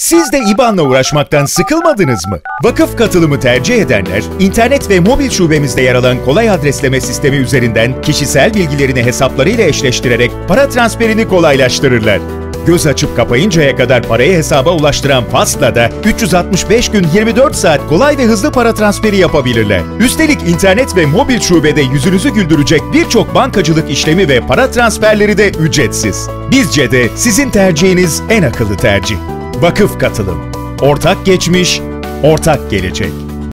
Siz de IBAN'la uğraşmaktan sıkılmadınız mı? Vakıf katılımı tercih edenler, internet ve mobil şubemizde yer alan kolay adresleme sistemi üzerinden kişisel bilgilerini hesaplarıyla eşleştirerek para transferini kolaylaştırırlar. Göz açıp kapayıncaya kadar parayı hesaba ulaştıran Fast'la da 365 gün 24 saat kolay ve hızlı para transferi yapabilirler. Üstelik internet ve mobil şubede yüzünüzü güldürecek birçok bankacılık işlemi ve para transferleri de ücretsiz. Bizce de sizin tercihiniz en akıllı tercih. Vakıf katılım. Ortak geçmiş, ortak gelecek.